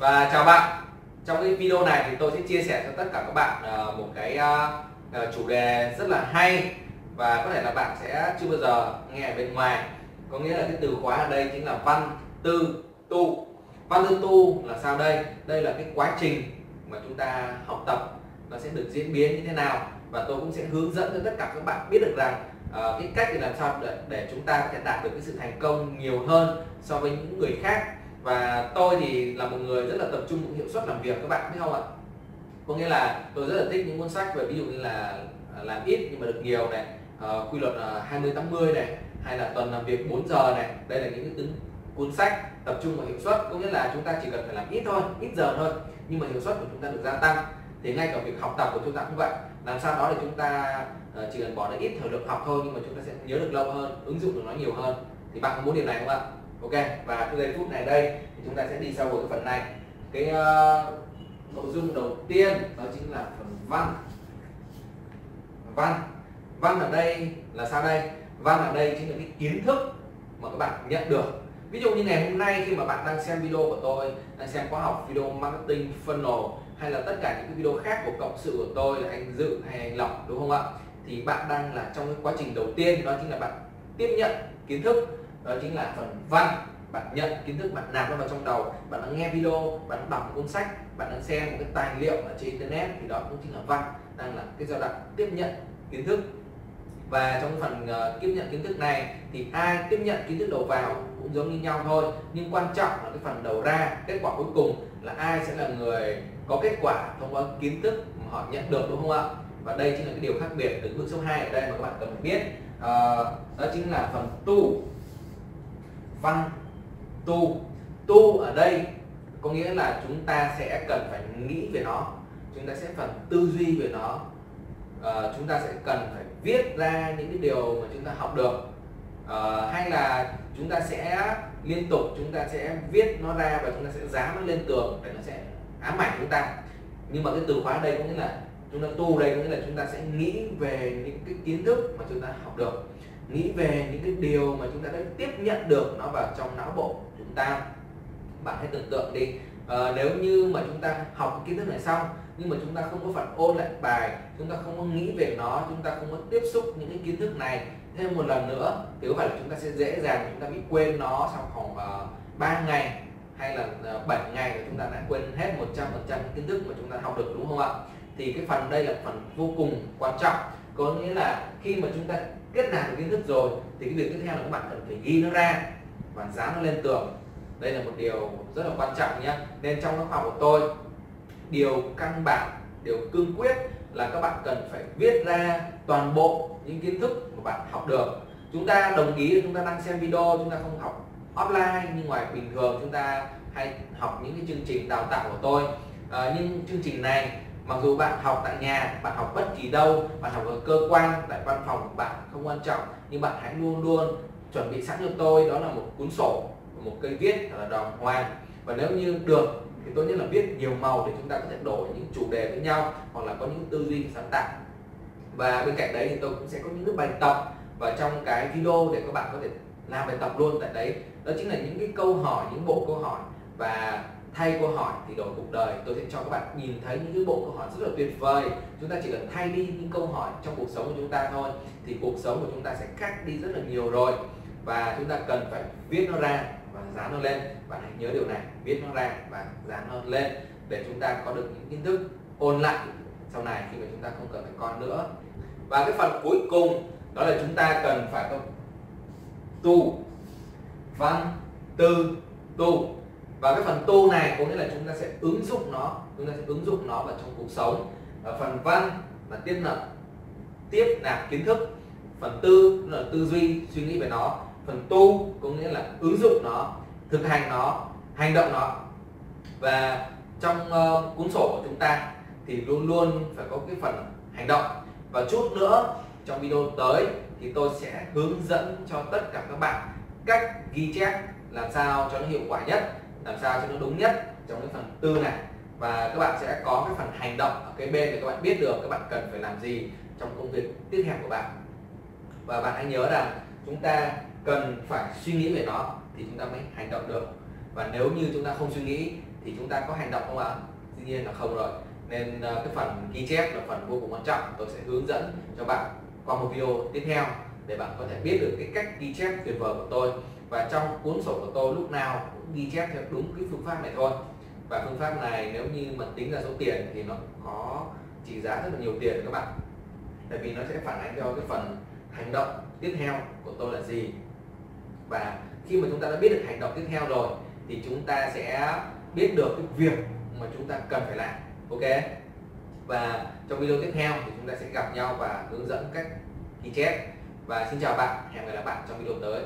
và chào bạn. Trong cái video này thì tôi sẽ chia sẻ cho tất cả các bạn ờ, một cái ờ, ờ, chủ đề rất là hay và có thể là bạn sẽ chưa bao giờ nghe ở bên ngoài. Có nghĩa là cái từ khóa ở đây chính là văn tư tu. Văn tư tu là sao đây? Đây là cái quá trình mà chúng ta học tập. Nó sẽ được diễn biến như thế nào? Và tôi cũng sẽ hướng dẫn cho tất cả các bạn biết được rằng uh, cái cách để làm sao để, để chúng ta có thể đạt được cái sự thành công nhiều hơn so với những người khác và tôi thì là một người rất là tập trung hiệu suất làm việc các bạn biết không ạ? Có nghĩa là tôi rất là thích những cuốn sách về ví dụ như là à, làm ít nhưng mà được nhiều này uh, quy luật uh, 20 80 này hay là tuần làm việc 4 giờ này. Đây là những cái tính cuốn sách tập trung vào hiệu suất. Có nghĩa là chúng ta chỉ cần phải làm ít thôi ít giờ thôi nhưng mà hiệu suất của chúng ta được gia tăng. Thì ngay cả việc học tập của chúng ta cũng vậy. Làm sao đó để chúng ta uh, chỉ cần bỏ ra ít thời lượng học thôi nhưng mà chúng ta sẽ nhớ được lâu hơn ứng dụng được nó nhiều hơn. Thì bạn có muốn điều này không ạ? Ok và cái giây phút này đây thì chúng ta sẽ đi sâu vào cái phần này. Cái uh, nội dung đầu tiên đó chính là phần văn. Văn. Văn ở đây là sao đây? Văn ở đây chính là cái kiến thức mà các bạn nhận được. Ví dụ như ngày hôm nay khi mà bạn đang xem video của tôi đang xem khóa học video marketing funnel hay là tất cả những cái video khác của cộng sự của tôi là anh dự hay anh lộc đúng không ạ? Thì bạn đang là trong cái quá trình đầu tiên đó chính là bạn tiếp nhận kiến thức đó chính là phần văn. Bạn nhận kiến thức bạn nạp nó vào trong đầu. Bạn đang nghe video bạn đang đọc một cuốn sách bạn đang xem một cái tài liệu ở trên internet thì đó cũng chính là văn đang là cái giai đoạn tiếp nhận kiến thức. Và trong phần uh, tiếp nhận kiến thức này thì ai tiếp nhận kiến thức đầu vào cũng giống như nhau thôi. Nhưng quan trọng là cái phần đầu ra kết quả cuối cùng là ai sẽ là người có kết quả thông qua kiến thức mà họ nhận được đúng không ạ? Và đây chính là cái điều khác biệt từ bước số 2 ở đây mà các bạn cần phải biết. Uh, đó chính là phần tu văn tu. Tu ở đây có nghĩa là chúng ta sẽ cần phải nghĩ về nó. Chúng ta sẽ cần tư duy về nó. À, chúng ta sẽ cần phải viết ra những cái điều mà chúng ta học được. À, hay là chúng ta sẽ liên tục chúng ta sẽ viết nó ra và chúng ta sẽ dán nó lên tường để nó sẽ ám ảnh chúng ta. Nhưng mà cái từ khóa đây có nghĩa là chúng ta tu đây có nghĩa là chúng ta sẽ nghĩ về những cái kiến thức mà chúng ta học được nghĩ về những cái điều mà chúng ta đã tiếp nhận được nó vào trong não bộ chúng ta bạn hãy tưởng tượng đi à, nếu như mà chúng ta học kiến thức này xong nhưng mà chúng ta không có phần ôn lại bài chúng ta không có nghĩ về nó chúng ta không có tiếp xúc những cái kiến thức này thêm một lần nữa thì có phải là chúng ta sẽ dễ dàng chúng ta bị quên nó trong khoảng uh, 3 ngày hay là uh, 7 ngày là chúng ta đã quên hết 100% kiến thức mà chúng ta học được đúng không ạ thì cái phần đây là phần vô cùng quan trọng có nghĩa là khi mà chúng ta kết nạp được kiến thức rồi thì cái việc tiếp theo là các bạn cần phải ghi nó ra và dán nó lên tường. Đây là một điều rất là quan trọng nhé. Nên trong các học của tôi điều căn bản điều cương quyết là các bạn cần phải viết ra toàn bộ những kiến thức mà bạn học được. Chúng ta đồng ý là chúng ta đang xem video chúng ta không học offline như ngoài bình thường chúng ta hay học những cái chương trình đào tạo của tôi. À, nhưng chương trình này mặc dù bạn học tại nhà, bạn học bất kỳ đâu, bạn học ở cơ quan, tại văn phòng của bạn không quan trọng, nhưng bạn hãy luôn luôn chuẩn bị sẵn cho tôi. Đó là một cuốn sổ, một cây viết là đồng hoàng. Và nếu như được, thì tốt nhất là viết nhiều màu để chúng ta có thể đổi những chủ đề với nhau, hoặc là có những tư duy sáng tạo. Và bên cạnh đấy thì tôi cũng sẽ có những cái bài tập và trong cái video để các bạn có thể làm bài tập luôn tại đấy. Đó chính là những cái câu hỏi, những bộ câu hỏi. Và thay câu hỏi thì đổi cuộc đời. Tôi sẽ cho các bạn nhìn thấy những cái bộ câu hỏi rất là tuyệt vời. Chúng ta chỉ cần thay đi những câu hỏi trong cuộc sống của chúng ta thôi, thì cuộc sống của chúng ta sẽ khác đi rất là nhiều rồi. Và chúng ta cần phải viết nó ra và dán nó lên. Bạn hãy nhớ điều này, viết nó ra và dán nó lên để chúng ta có được những kiến thức ôn lại sau này khi mà chúng ta không cần phải con nữa. Và cái phần cuối cùng, đó là chúng ta cần phải có tu. Văn tư tu và cái phần tu này có nghĩa là chúng ta sẽ ứng dụng nó chúng ta sẽ ứng dụng nó vào trong cuộc sống. Và phần văn là tiếp nhận tiếp nạp kiến thức. Phần tư là tư duy suy nghĩ về nó. Phần tu có nghĩa là ứng dụng nó thực hành nó hành động nó. Và trong uh, cuốn sổ của chúng ta thì luôn luôn phải có cái phần hành động. Và chút nữa trong video tới thì tôi sẽ hướng dẫn cho tất cả các bạn cách ghi chép làm sao cho nó hiệu quả nhất làm sao cho nó đúng nhất trong cái phần tư này. Và các bạn sẽ có cái phần hành động ở cái bên để các bạn biết được các bạn cần phải làm gì trong công việc tiếp theo của bạn. Và bạn hãy nhớ rằng chúng ta cần phải suy nghĩ về nó thì chúng ta mới hành động được. Và nếu như chúng ta không suy nghĩ thì chúng ta có hành động không ạ? Dĩ nhiên là không rồi. Nên ờ, cái phần ghi chép là phần vô cùng quan trọng. Tôi sẽ hướng dẫn cho bạn qua một video tiếp theo để bạn có thể biết được cái cách ghi chép tuyệt vời của tôi. Và trong cuốn sổ của tôi lúc nào cũng ghi chép theo đúng cái phương pháp này thôi. Và phương pháp này nếu như mà tính ra số tiền thì nó có trị giá rất là nhiều tiền các bạn. Tại vì nó sẽ phản ánh cho cái phần hành động tiếp theo của tôi là gì. Và khi mà chúng ta đã biết được hành động tiếp theo rồi thì chúng ta sẽ biết được cái việc mà chúng ta cần phải làm. Ok? Và trong video tiếp theo thì chúng ta sẽ gặp nhau và hướng dẫn cách ghi chép và xin chào bạn hẹn gặp lại bạn trong video tới.